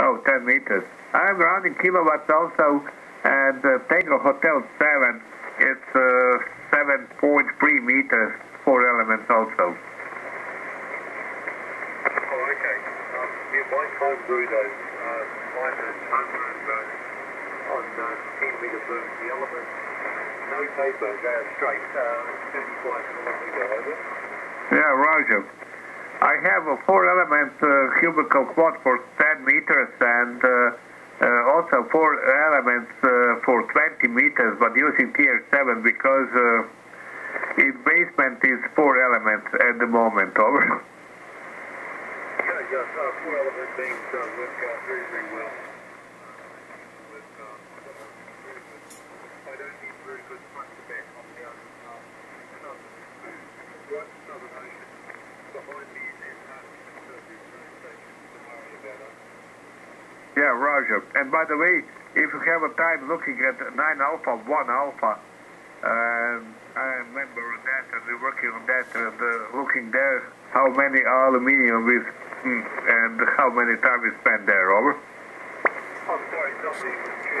Oh, 10 meters. I'm grounding kilowatts also, and uh, Tango Hotel 7, it's uh, 7.3 meters, four elements also. Oh, okay. Um, yeah, mine's homebrew though. Uh, mine is uh, on uh, 10 metre boom. The elements, no paper, go straight. Uh, 35 kilometre over. Yeah, Roger. I have a four element uh, cubical quad for 10 meters and uh, uh, also four elements uh, for 20 meters, but using tier 7 because uh, in basement is four elements at the moment. Over. Yeah, four element beams work uh, very, very Roger. And by the way, if you have a time looking at 9 alpha, 1 alpha, um, I remember that and we're working on that and uh, looking there how many aluminium we mm, and how many time we spent there, over. I'm sorry,